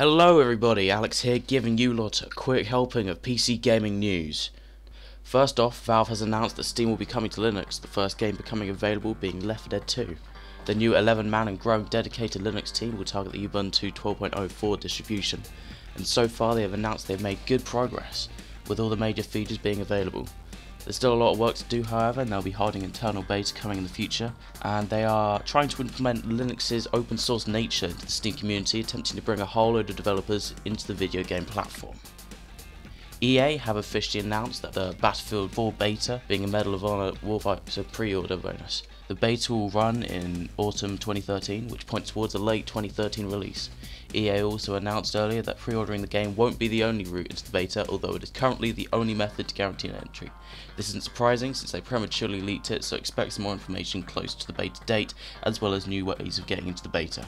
Hello everybody, Alex here giving you lot a quick helping of PC gaming news. First off, Valve has announced that Steam will be coming to Linux, the first game becoming available being Left 4 Dead 2. The new 11 man and growing dedicated Linux team will target the Ubuntu 12.04 distribution, and so far they have announced they've made good progress, with all the major features being available. There's still a lot of work to do however and they'll be holding internal beta coming in the future and they are trying to implement Linux's open source nature into the Steam community attempting to bring a whole load of developers into the video game platform. EA have officially announced that the Battlefield 4 beta, being a Medal of Honor Warfighter pre-order bonus. The beta will run in autumn 2013, which points towards a late 2013 release. EA also announced earlier that pre-ordering the game won't be the only route into the beta, although it is currently the only method to guarantee an entry. This isn't surprising since they prematurely leaked it, so expect some more information close to the beta date, as well as new ways of getting into the beta.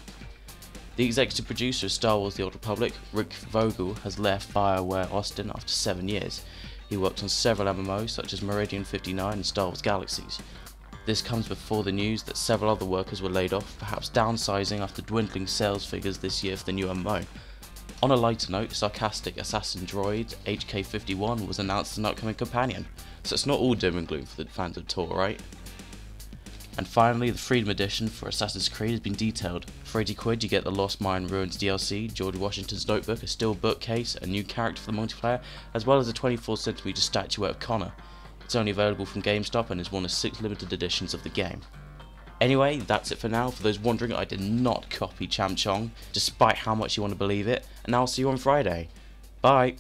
The executive producer of Star Wars The Old Republic, Rick Vogel, has left BioWare Austin after seven years. He worked on several MMOs such as Meridian 59 and Star Wars Galaxies. This comes before the news that several other workers were laid off, perhaps downsizing after dwindling sales figures this year for the new MMO. On a lighter note, sarcastic assassin droid HK51 was announced as an upcoming companion, so it's not all doom and gloom for the fans of Tor, right? And finally, the Freedom Edition for Assassin's Creed has been detailed. For 80 quid you get the Lost Mayan Ruins DLC, George Washington's notebook, a steel bookcase, a new character for the multiplayer, as well as a 24cm statuette of Connor. It's only available from GameStop and is one of six limited editions of the game. Anyway, that's it for now. For those wondering, I did not copy Champchong, despite how much you want to believe it, and I'll see you on Friday. Bye!